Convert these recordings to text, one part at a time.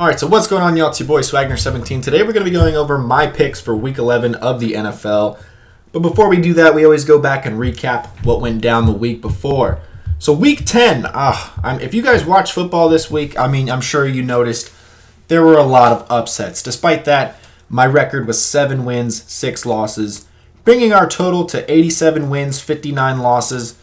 All right, so what's going on, y'all? It's your boy Swagner17. Today we're going to be going over my picks for Week 11 of the NFL. But before we do that, we always go back and recap what went down the week before. So Week 10, uh, if you guys watch football this week, I mean, I'm sure you noticed there were a lot of upsets. Despite that, my record was seven wins, six losses, bringing our total to 87 wins, 59 losses.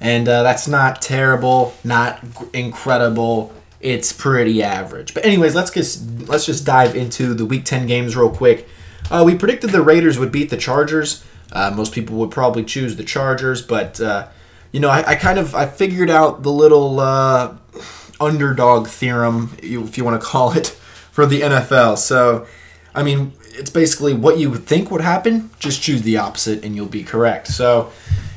And uh, that's not terrible, not incredible it's pretty average. But anyways, let's just let's just dive into the Week 10 games real quick. Uh, we predicted the Raiders would beat the Chargers. Uh, most people would probably choose the Chargers, but uh, you know, I, I, kind of I figured out the little uh, underdog theorem, if you want to call it, for the NFL. So, I mean, it's basically what you would think would happen. Just choose the opposite, and you'll be correct. So,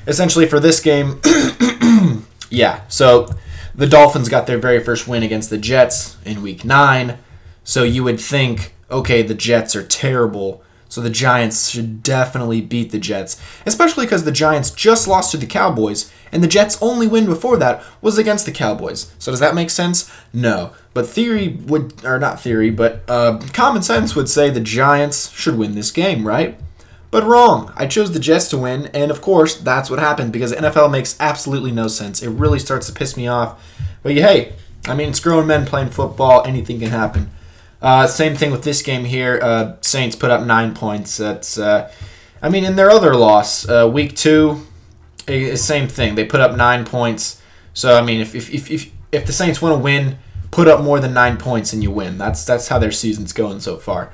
essentially, for this game, yeah. So the Dolphins got their very first win against the Jets in week nine. So you would think, okay, the Jets are terrible. So the Giants should definitely beat the Jets, especially because the Giants just lost to the Cowboys, and the Jets' only win before that was against the Cowboys. So does that make sense? No. But theory would, or not theory, but uh, common sense would say the Giants should win this game, right? But wrong. I chose the Jets to win, and of course, that's what happened because NFL makes absolutely no sense. It really starts to piss me off. But hey, I mean, it's grown men playing football. Anything can happen. Uh, same thing with this game here. Uh, Saints put up nine points. That's, uh, I mean, in their other loss, uh, week two, same thing. They put up nine points. So I mean, if if if if, if the Saints want to win, put up more than nine points and you win. That's that's how their season's going so far.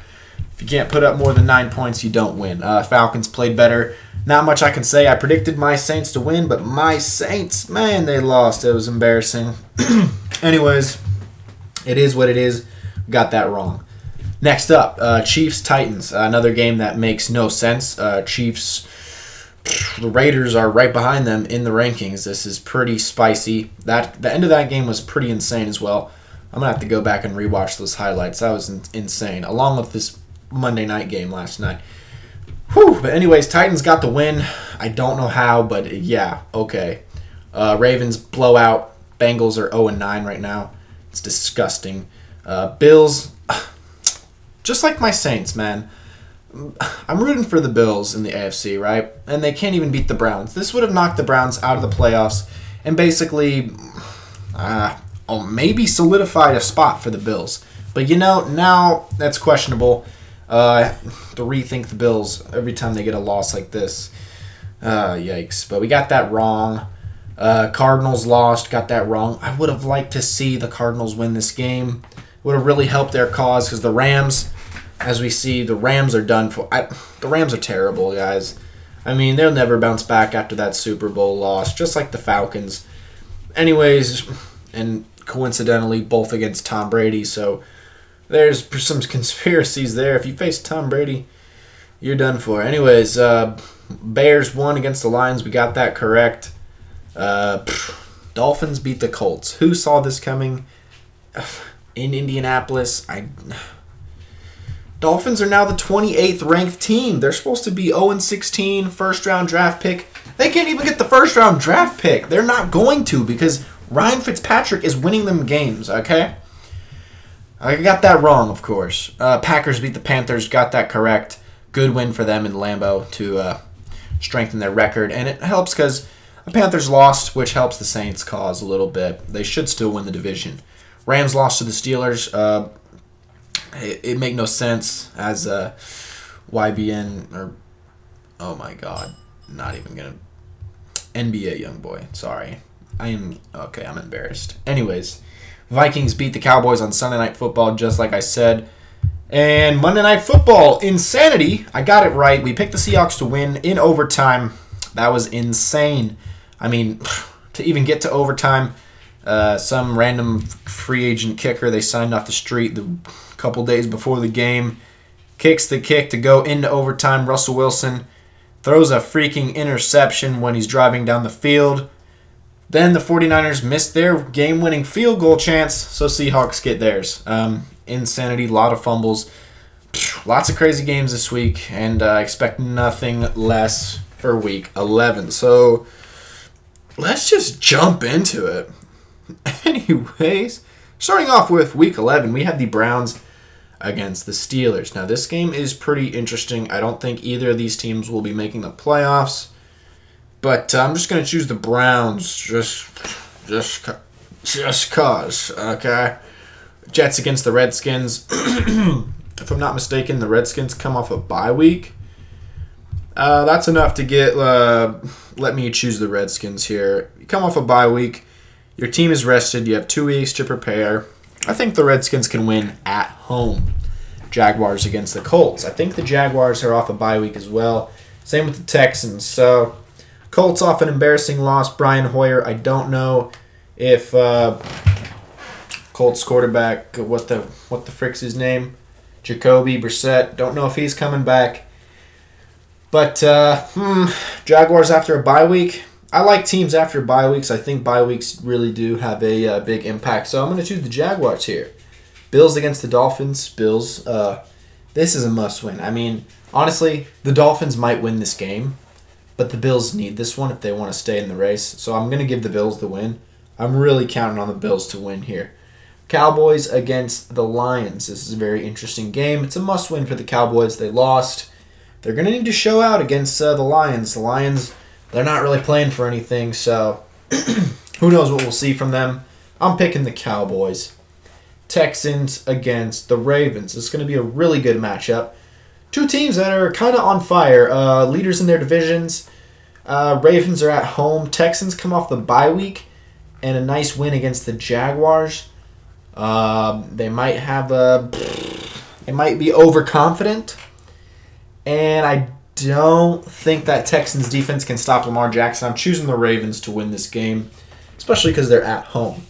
If you can't put up more than nine points, you don't win. Uh, Falcons played better. Not much I can say. I predicted my Saints to win, but my Saints, man, they lost. It was embarrassing. Anyways, it is what it is. Got that wrong. Next up, uh, Chiefs Titans. Uh, another game that makes no sense. Uh, Chiefs, the Raiders are right behind them in the rankings. This is pretty spicy. That the end of that game was pretty insane as well. I'm gonna have to go back and rewatch those highlights. That was in- insane, along with this Monday night game last night. Whew. But anyways, Titans got the win. I don't know how, but yeah, okay. Uh, Ravens blowout. Bengals are 0 9 right now. It's disgusting. Uh, Bills, just like my Saints, man. I'm rooting for the Bills in the AFC, right? And they can't even beat the Browns. This would have knocked the Browns out of the playoffs and basically, uh, oh, maybe solidified a spot for the Bills. But you know, now that's questionable uh, to rethink the Bills every time they get a loss like this. Uh, yikes. But we got that wrong. Uh, Cardinals lost, got that wrong. I would have liked to see the Cardinals win this game. Would have really helped their cause because the Rams, as we see, the Rams are done for. I, the Rams are terrible, guys. I mean, they'll never bounce back after that Super Bowl loss, just like the Falcons. Anyways, and coincidentally, both against Tom Brady, so there's some conspiracies there. If you face Tom Brady, you're done for. Anyways, uh, Bears won against the Lions. We got that correct. Uh, Dolphins beat the Colts. Who saw this coming? In Indianapolis, I. Dolphins are now the 28th ranked team. They're supposed to be 0 16, first round draft pick. They can't even get the first round draft pick. They're not going to because Ryan Fitzpatrick is winning them games, okay? I got that wrong, of course. Uh, Packers beat the Panthers, got that correct. Good win for them in Lambeau to uh, strengthen their record, and it helps because the Panthers lost, which helps the Saints' cause a little bit. They should still win the division. Rams lost to the Steelers. Uh, it, it make no sense as a YBN or oh my god, not even gonna NBA young boy. Sorry, I am okay. I'm embarrassed. Anyways. Vikings beat the Cowboys on Sunday Night Football, just like I said. And Monday Night Football, insanity. I got it right. We picked the Seahawks to win in overtime. That was insane. I mean, to even get to overtime, uh, some random free agent kicker they signed off the street the couple days before the game kicks the kick to go into overtime. Russell Wilson throws a freaking interception when he's driving down the field. Then the 49ers missed their game winning field goal chance, so Seahawks get theirs. Um, insanity, a lot of fumbles, lots of crazy games this week, and I uh, expect nothing less for week 11. So let's just jump into it. Anyways, Starting off with week 11, we have the Browns against the Steelers. Now, this game is pretty interesting. I don't think either of these teams will be making the playoffs, but uh, I'm just going to choose the Browns just just just cause, okay? Jets against the Redskins. if I'm not mistaken, the Redskins come off a bye week. Uh, that's enough to get. Uh, let me choose the Redskins here. You come off a bye week. Your team is rested. You have two weeks to prepare. I think the Redskins can win at home. Jaguars against the Colts. I think the Jaguars are off a bye week as well. Same with the Texans. So, Colts off an embarrassing loss. Brian Hoyer. I don't know if uh, Colts quarterback what the what the frick's his name, Jacoby Brissett. Don't know if he's coming back. But uh, hmm, Jaguars after a bye week. I like teams after bye weeks. I think bye weeks really do have a uh, big impact. So I'm going to choose the Jaguars here. Bills against the Dolphins. Bills. Uh, this is a must win. I mean, honestly, the Dolphins might win this game, but the Bills need this one if they want to stay in the race. So I'm going to give the Bills the win. I'm really counting on the Bills to win here. Cowboys against the Lions. This is a very interesting game. It's a must win for the Cowboys. They lost. They're going to need to show out against uh, the Lions. The Lions, they're not really playing for anything, so who knows what we'll see from them. I'm picking the Cowboys. Texans against the Ravens. It's going to be a really good matchup. Two teams that are kind of on fire, uh, leaders in their divisions. Uh, Ravens are at home. Texans come off the bye week and a nice win against the Jaguars. Um, they might have a. They might be overconfident, and I don't think that Texans defense can stop Lamar Jackson. I'm choosing the Ravens to win this game, especially because they're at home.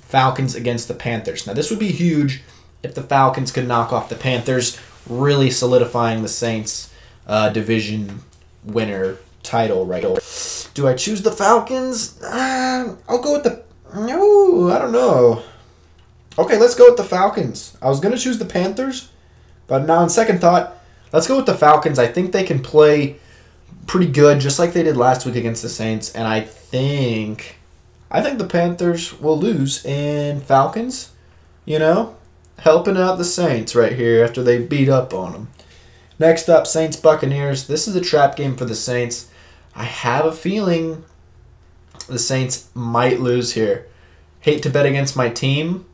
Falcons against the Panthers. Now this would be huge if the Falcons could knock off the Panthers, really solidifying the Saints' uh, division winner title right Do I choose the Falcons? Uh, I'll go with the. No, I don't know. Okay, let's go with the Falcons. I was going to choose the Panthers, but now on second thought, let's go with the Falcons. I think they can play pretty good, just like they did last week against the Saints, and I think. I think the Panthers will lose, and Falcons, you know, helping out the Saints right here after they beat up on them. Next up, Saints Buccaneers. This is a trap game for the Saints. I have a feeling the Saints might lose here. Hate to bet against my team,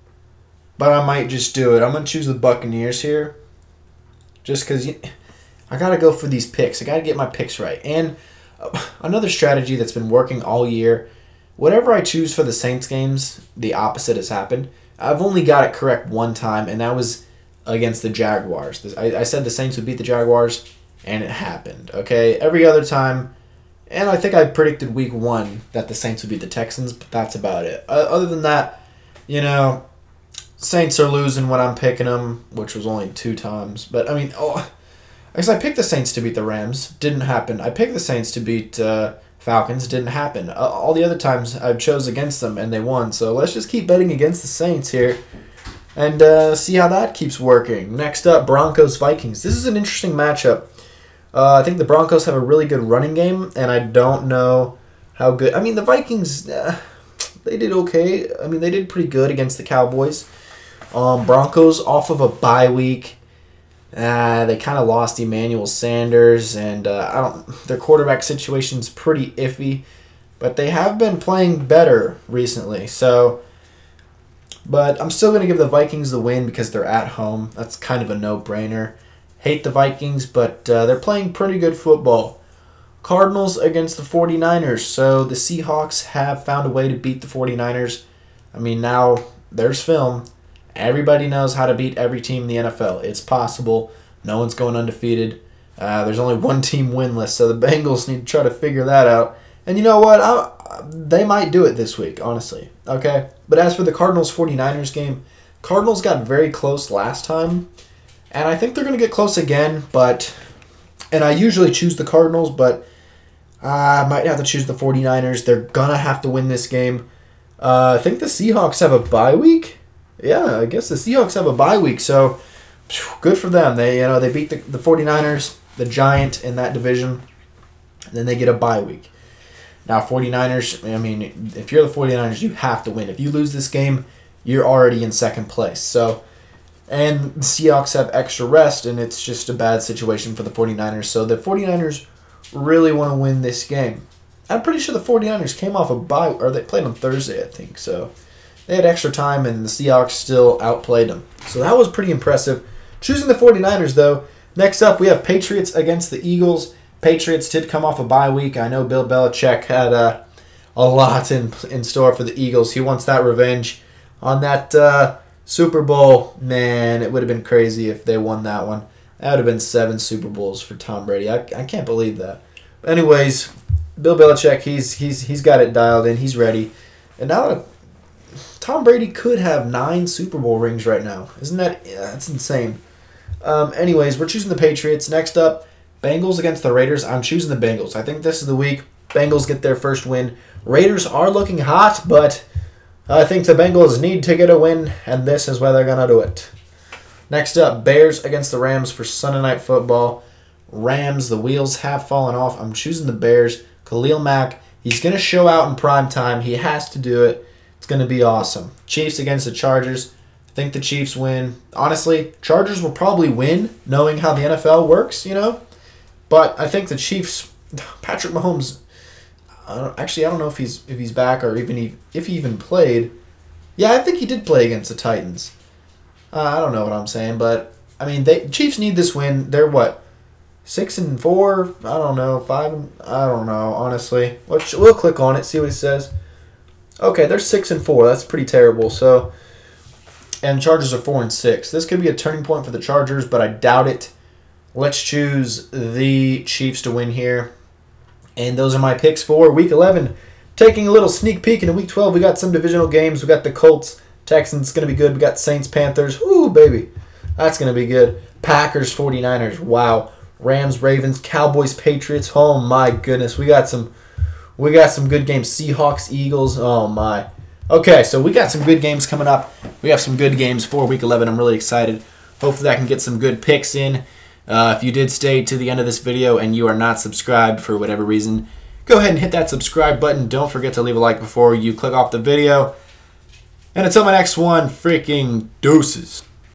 but I might just do it. I'm going to choose the Buccaneers here. Just because I got to go for these picks. I got to get my picks right. And uh, another strategy that's been working all year whatever I choose for the Saints games, the opposite has happened. I've only got it correct one time, and that was against the Jaguars. I, I said the Saints would beat the Jaguars, and it happened. Okay, every other time, and I think I predicted week one that the Saints would beat the Texans, but that's about it. Uh, other than that, you know, Saints are losing when I'm picking them, which was only two times. But I mean, oh, I guess I picked the Saints to beat the Rams. Didn't happen. I picked the Saints to beat uh, Falcons. Didn't happen. Uh, all the other times I've chose against them and they won. So let's just keep betting against the Saints here and uh, see how that keeps working. Next up, Broncos Vikings. This is an interesting matchup. Uh, I think the Broncos have a really good running game, and I don't know how good. I mean, the Vikings, uh, they did okay. I mean, they did pretty good against the Cowboys. Um, Broncos off of a bye week. Uh, they kind of lost Emmanuel Sanders, and uh, I don't. Their quarterback situation's pretty iffy, but they have been playing better recently. So, but I'm still gonna give the Vikings the win because they're at home. That's kind of a no-brainer. Hate the Vikings, but uh, they're playing pretty good football. Cardinals against the 49ers. So the Seahawks have found a way to beat the 49ers. I mean, now there's film. Everybody knows how to beat every team in the NFL. It's possible. No one's going undefeated. Uh, there's only one team winless, so the Bengals need to try to figure that out. And you know what? I, they might do it this week, honestly. Okay? But as for the Cardinals 49ers game, Cardinals got very close last time. And I think they're going to get close again, but. And I usually choose the Cardinals, but I might have to choose the 49ers. They're going to have to win this game. Uh, I think the Seahawks have a bye week yeah, I guess the Seahawks have a bye week, so good for them. They you know they beat the, the 49ers, the giant in that division, and then they get a bye week. Now 49ers, I mean, if you're the 49ers, you have to win. If you lose this game, you're already in second place. So, and the Seahawks have extra rest, and it's just a bad situation for the 49ers. So the 49ers really want to win this game. I'm pretty sure the 49ers came off a bye, or they played on Thursday, I think. So they had extra time, and the Seahawks still outplayed them. So that was pretty impressive. Choosing the 49ers, though. Next up, we have Patriots against the Eagles. Patriots did come off a bye week. I know Bill Belichick had uh, a lot in in store for the Eagles. He wants that revenge on that uh, Super Bowl. Man, it would have been crazy if they won that one. That would have been seven Super Bowls for Tom Brady. I, I can't believe that. But anyways, Bill Belichick, he's he's he's got it dialed in. He's ready. And now Tom Brady could have nine Super Bowl rings right now. Isn't that yeah, that's insane? Um, anyways, we're choosing the Patriots. Next up, Bengals against the Raiders. I'm choosing the Bengals. I think this is the week Bengals get their first win. Raiders are looking hot, but I think the Bengals need to get a win, and this is where they're gonna do it. Next up, Bears against the Rams for Sunday Night Football. Rams, the wheels have fallen off. I'm choosing the Bears. Khalil Mack, he's going to show out in prime time. He has to do it. Going to be awesome. Chiefs against the Chargers. I think the Chiefs win. Honestly, Chargers will probably win, knowing how the NFL works, you know? But I think the Chiefs, Patrick Mahomes, I actually, I don't know if he's if he's back or even he, if he even played. Yeah, I think he did play against the Titans. Uh, I don't know what I'm saying, but I mean, they Chiefs need this win. They're what six and four. I don't know five. I don't know honestly. Let's we'll click on it, see what it says. Okay, they're six and four. That's pretty terrible. So, and Chargers are four and six. This could be a turning point for the Chargers, but I doubt it. Let's choose the Chiefs to win here. And those are my picks for Week 11. Taking a little sneak peek into Week 12, we got some divisional games. We got the Colts, Texans, going to be good. We got Saints, Panthers. Ooh, baby. That's going to be good. Packers, 49ers. Wow. Rams, Ravens, Cowboys, Patriots. Oh my goodness, we got some we got some good games. Seahawks, Eagles. Oh my. Okay, so we got some good games coming up. We have some good games for week 11. I'm really excited. Hopefully I can get some good picks in. Uh, if you did stay to the end of this video and you are not subscribed for whatever reason, go ahead and hit that subscribe button. Don't forget to leave a like before you click off the video. And until my next one, freaking deuces.